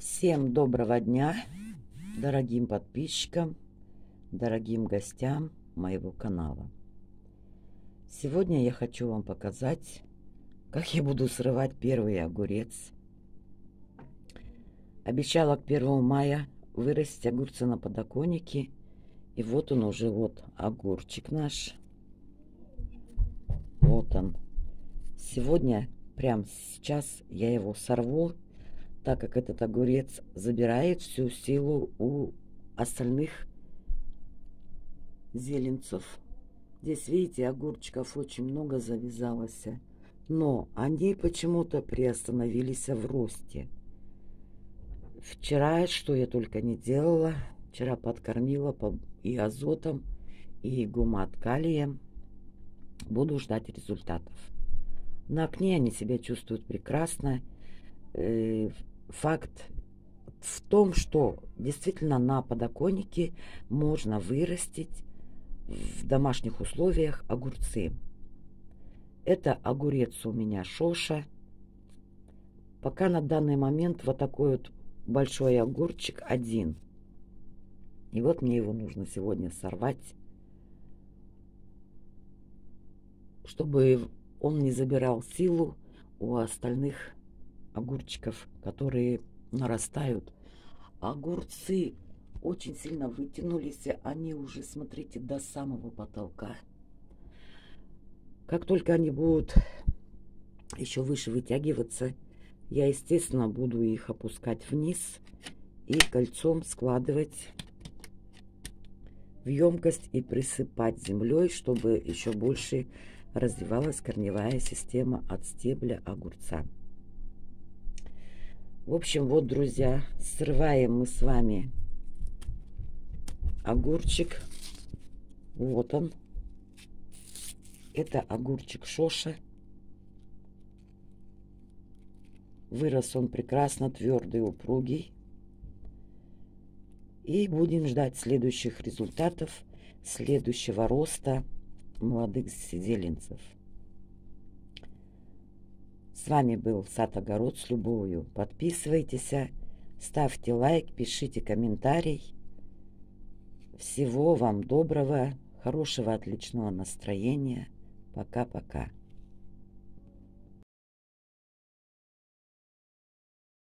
Всем доброго дня, дорогим подписчикам, дорогим гостям моего канала. Сегодня я хочу вам показать, как я буду срывать первый огурец. Обещала к 1 мая вырастить огурцы на подоконнике. И вот он уже, вот огурчик наш. Вот он. Сегодня, прямо сейчас, я его сорву так как этот огурец забирает всю силу у остальных зеленцев. Здесь, видите, огурчиков очень много завязалось, но они почему-то приостановились в росте. Вчера, что я только не делала, вчера подкормила и азотом, и гумат калием. Буду ждать результатов. На окне они себя чувствуют прекрасно. Факт в том, что действительно на подоконнике можно вырастить в домашних условиях огурцы. Это огурец у меня шоша. Пока на данный момент вот такой вот большой огурчик один. И вот мне его нужно сегодня сорвать, чтобы он не забирал силу у остальных огурчиков, которые нарастают. Огурцы очень сильно вытянулись, они уже, смотрите, до самого потолка. Как только они будут еще выше вытягиваться, я, естественно, буду их опускать вниз и кольцом складывать в емкость и присыпать землей, чтобы еще больше развивалась корневая система от стебля огурца. В общем, вот, друзья, срываем мы с вами огурчик. Вот он. Это огурчик Шоша. Вырос он прекрасно, твердый, упругий. И будем ждать следующих результатов, следующего роста молодых зеленцев. С вами был Сад Огород с любовью. Подписывайтесь, ставьте лайк, пишите комментарий. Всего вам доброго, хорошего, отличного настроения. Пока-пока.